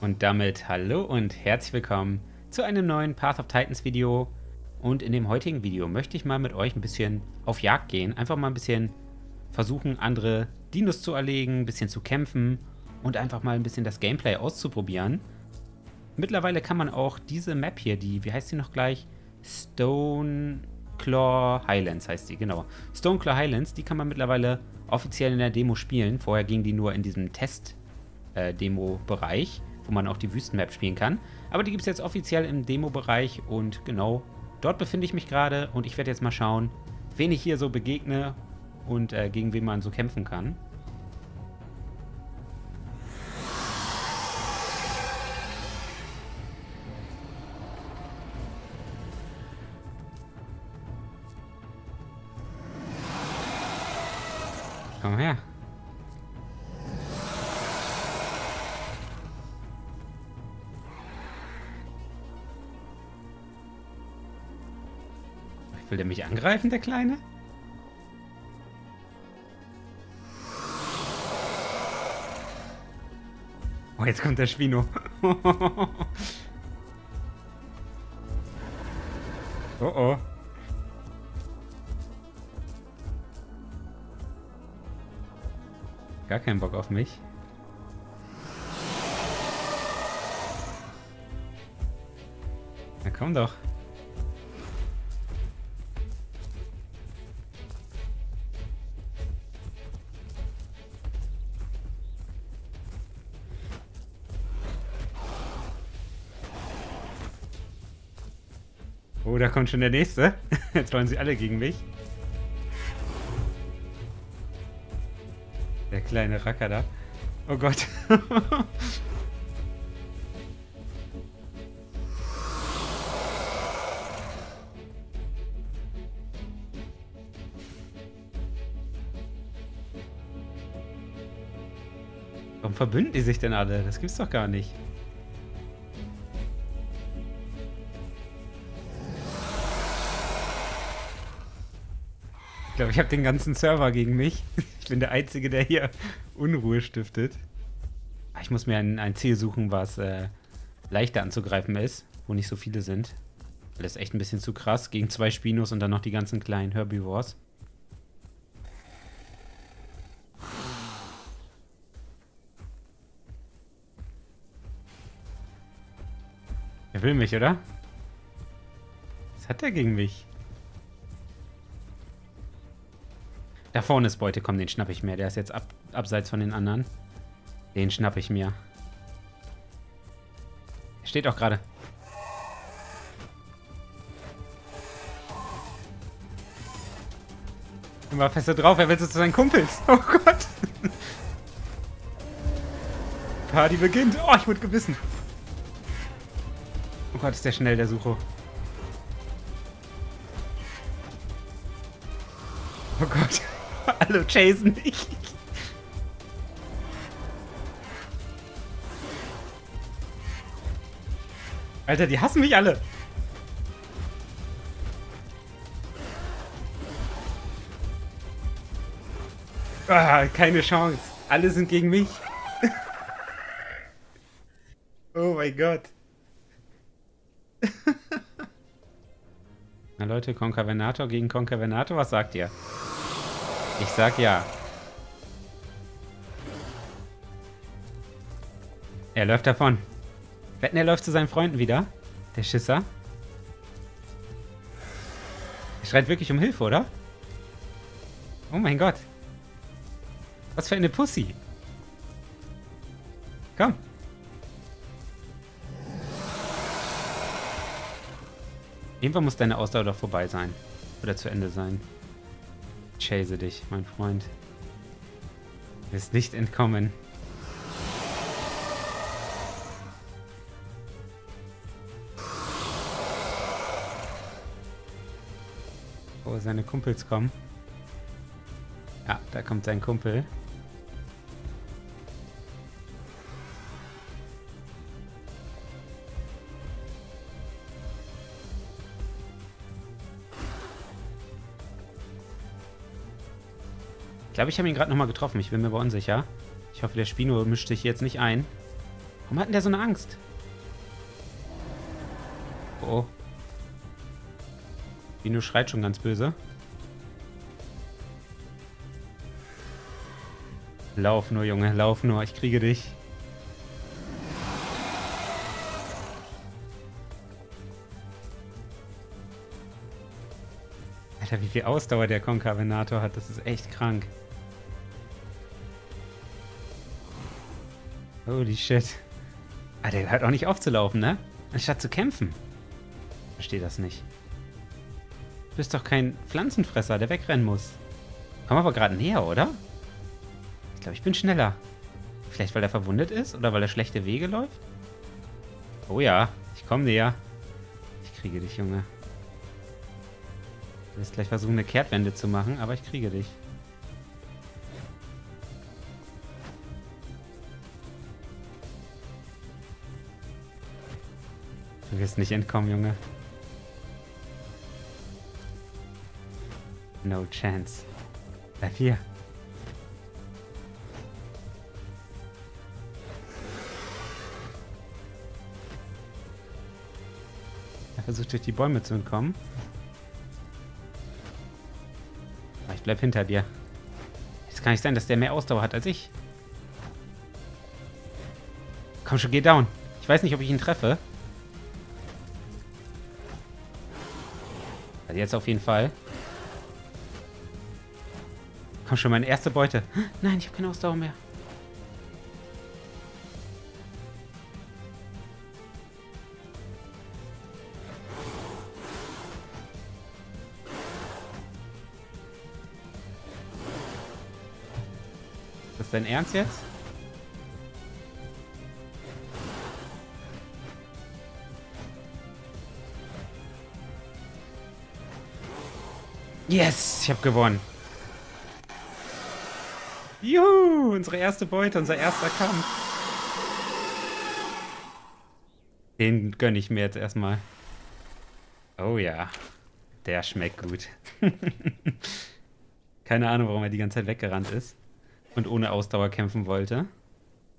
Und damit hallo und herzlich willkommen zu einem neuen Path of Titans Video. Und in dem heutigen Video möchte ich mal mit euch ein bisschen auf Jagd gehen. Einfach mal ein bisschen versuchen, andere Dinos zu erlegen, ein bisschen zu kämpfen und einfach mal ein bisschen das Gameplay auszuprobieren. Mittlerweile kann man auch diese Map hier, die, wie heißt sie noch gleich? Stone Claw Highlands heißt die, genau. Stone Claw Highlands, die kann man mittlerweile offiziell in der Demo spielen. Vorher ging die nur in diesem Test-Demo-Bereich, äh, wo man auch die Wüstenmap spielen kann. Aber die gibt es jetzt offiziell im Demo-Bereich und genau dort befinde ich mich gerade und ich werde jetzt mal schauen, wen ich hier so begegne und äh, gegen wen man so kämpfen kann. Komm her. Will der mich angreifen, der Kleine? Oh, jetzt kommt der Spino. oh oh. Gar keinen Bock auf mich. Na komm doch. Oh, da kommt schon der nächste. Jetzt wollen sie alle gegen mich. Der kleine Racker da. Oh Gott. Warum verbünden die sich denn alle? Das gibt's doch gar nicht. Glaube, ich habe den ganzen Server gegen mich. Ich bin der Einzige, der hier Unruhe stiftet. Ah, ich muss mir ein, ein Ziel suchen, was äh, leichter anzugreifen ist, wo nicht so viele sind. Weil das ist echt ein bisschen zu krass. Gegen zwei Spinos und dann noch die ganzen kleinen Herbivores. Er will mich, oder? Was hat er gegen mich? Da vorne ist Beute, komm, den schnapp ich mir. Der ist jetzt ab, abseits von den anderen. Den schnapp ich mir. Steht auch gerade. Immer fester drauf, er will zu seinen Kumpels. Oh Gott. Party beginnt. Oh, ich wurde gebissen. Oh Gott, ist der schnell, der Sucho. Oh Gott. Chasen mich. Alter, die hassen mich alle. Ah, keine Chance. Alle sind gegen mich. oh mein Gott. Na Leute, Concavenator gegen Concavenator, was sagt ihr? Ich sag ja. Er läuft davon. Wetten, er läuft zu seinen Freunden wieder? Der Schisser. Er schreit wirklich um Hilfe, oder? Oh mein Gott. Was für eine Pussy. Komm. Irgendwann muss deine Ausdauer doch vorbei sein. Oder zu Ende sein chase dich, mein Freund. Du wirst nicht entkommen. Oh, seine Kumpels kommen. Ja, da kommt sein Kumpel. Glaube, ich habe ihn gerade nochmal getroffen. Ich bin mir aber unsicher. Ich hoffe, der Spino mischt sich jetzt nicht ein. Warum hat denn der so eine Angst? Oh. Dino schreit schon ganz böse. Lauf nur, Junge, lauf nur. Ich kriege dich. Alter, wie viel Ausdauer der Konkavenator hat. Das ist echt krank. Holy shit. Ah, der hört auch nicht aufzulaufen, ne? Anstatt zu kämpfen. Verstehe das nicht. Du bist doch kein Pflanzenfresser, der wegrennen muss. Komm aber gerade näher, oder? Ich glaube, ich bin schneller. Vielleicht, weil er verwundet ist? Oder weil er schlechte Wege läuft? Oh ja, ich komme näher. Ich kriege dich, Junge. Du wirst gleich versuchen, eine Kehrtwende zu machen, aber ich kriege dich. Wirst nicht entkommen, Junge. No chance. Bleib hier. Er versucht durch die Bäume zu entkommen. Aber ich bleib hinter dir. Es kann nicht sein, dass der mehr Ausdauer hat als ich. Komm schon, geh down. Ich weiß nicht, ob ich ihn treffe. Also jetzt auf jeden Fall. Komm schon, meine erste Beute. Nein, ich habe keine Ausdauer mehr. Ist das dein Ernst jetzt? Yes, ich habe gewonnen. Juhu, unsere erste Beute, unser erster Kampf. Den gönne ich mir jetzt erstmal. Oh ja, der schmeckt gut. Keine Ahnung, warum er die ganze Zeit weggerannt ist und ohne Ausdauer kämpfen wollte.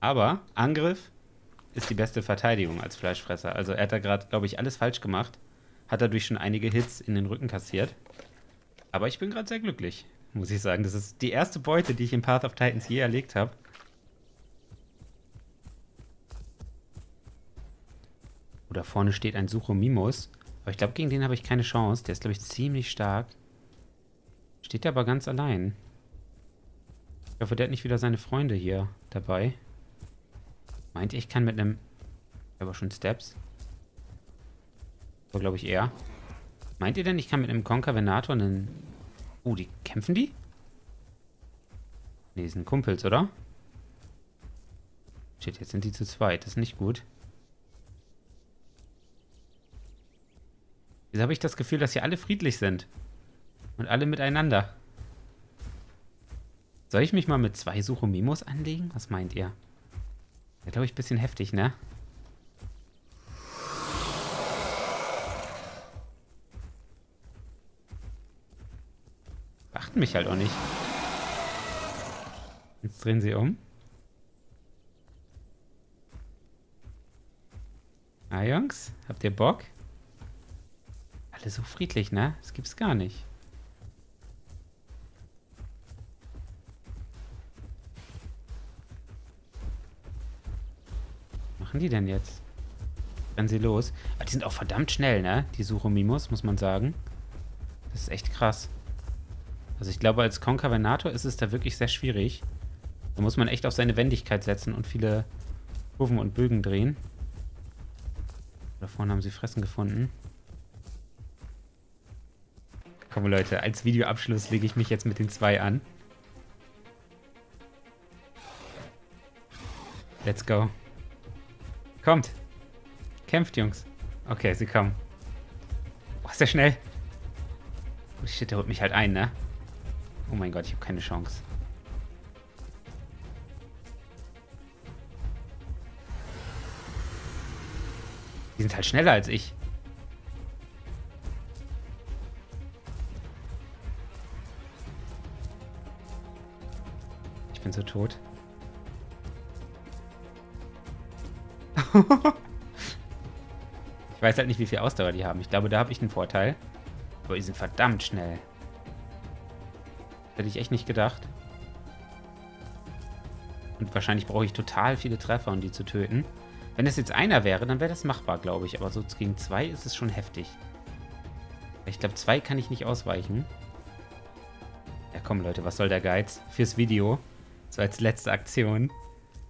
Aber Angriff ist die beste Verteidigung als Fleischfresser. Also er hat da gerade, glaube ich, alles falsch gemacht. Hat dadurch schon einige Hits in den Rücken kassiert. Aber ich bin gerade sehr glücklich muss ich sagen. Das ist die erste Beute, die ich in Path of Titans je erlegt habe. Oh, da vorne steht ein Suchomimus. Aber ich glaube, gegen den habe ich keine Chance. Der ist, glaube ich, ziemlich stark. Steht aber ganz allein. Ich hoffe, der hat nicht wieder seine Freunde hier dabei. Meint ihr, ich kann mit einem... Aber schon Steps. So glaube ich eher. Meint ihr denn, ich kann mit einem Conker Venator einen Oh, die kämpfen die? Ne, sind Kumpels, oder? Shit, jetzt sind die zu zweit. Das ist nicht gut. Wieso habe ich das Gefühl, dass hier alle friedlich sind? Und alle miteinander. Soll ich mich mal mit zwei Suchomimos anlegen? Was meint ihr? Ja, glaube ich, ein bisschen heftig, ne? Beachten mich halt auch nicht. Jetzt drehen sie um. Ah, Jungs, habt ihr Bock? Alle so friedlich, ne? Das gibt's gar nicht. Was machen die denn jetzt? Rennen sie los. Aber die sind auch verdammt schnell, ne? Die Suchomimos, muss man sagen. Das ist echt krass. Also ich glaube, als Konkavenator ist es da wirklich sehr schwierig. Da muss man echt auf seine Wendigkeit setzen und viele Kurven und Bögen drehen. Da vorne haben sie Fressen gefunden. Komm Leute, als Videoabschluss lege ich mich jetzt mit den zwei an. Let's go. Kommt. Kämpft, Jungs. Okay, sie kommen. Oh, ist der schnell. Oh shit, der holt mich halt ein, ne? Oh mein Gott, ich habe keine Chance. Die sind halt schneller als ich. Ich bin so tot. ich weiß halt nicht, wie viel Ausdauer die haben. Ich glaube, da habe ich einen Vorteil. Aber die sind verdammt schnell. Hätte ich echt nicht gedacht. Und wahrscheinlich brauche ich total viele Treffer, um die zu töten. Wenn es jetzt einer wäre, dann wäre das machbar, glaube ich. Aber so gegen zwei ist es schon heftig. Ich glaube, zwei kann ich nicht ausweichen. Ja, komm, Leute, was soll der Geiz? Fürs Video. So als letzte Aktion.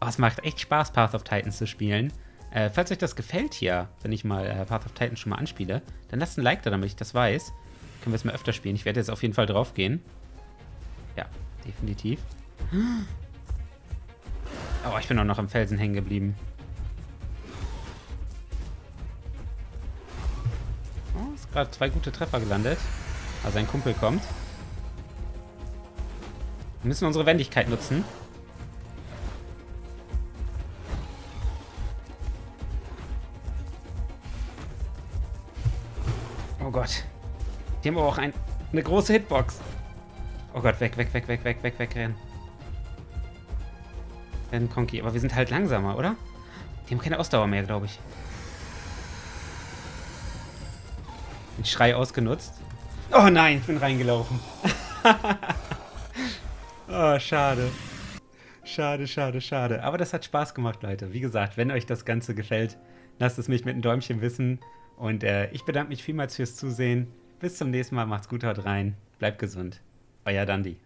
Oh, es macht echt Spaß, Path of Titans zu spielen. Äh, falls euch das gefällt hier, wenn ich mal äh, Path of Titans schon mal anspiele, dann lasst ein Like da, damit ich das weiß. Können wir es mal öfter spielen. Ich werde jetzt auf jeden Fall drauf gehen. Ja, definitiv. Oh, ich bin auch noch am Felsen hängen geblieben. Oh, ist gerade zwei gute Treffer gelandet. Also ein Kumpel kommt. Wir müssen unsere Wendigkeit nutzen. Oh Gott. Die haben aber auch ein, eine große Hitbox. Oh Gott, weg, weg, weg, weg, weg, weg, weg, rennen. Rennen, Conky. Aber wir sind halt langsamer, oder? Die haben keine Ausdauer mehr, glaube ich. Den Schrei ausgenutzt. Oh nein, ich bin reingelaufen. oh, schade. Schade, schade, schade. Aber das hat Spaß gemacht, Leute. Wie gesagt, wenn euch das Ganze gefällt, lasst es mich mit einem Däumchen wissen. Und äh, ich bedanke mich vielmals fürs Zusehen. Bis zum nächsten Mal. Macht's gut, haut rein. Bleibt gesund. Euer Dandy.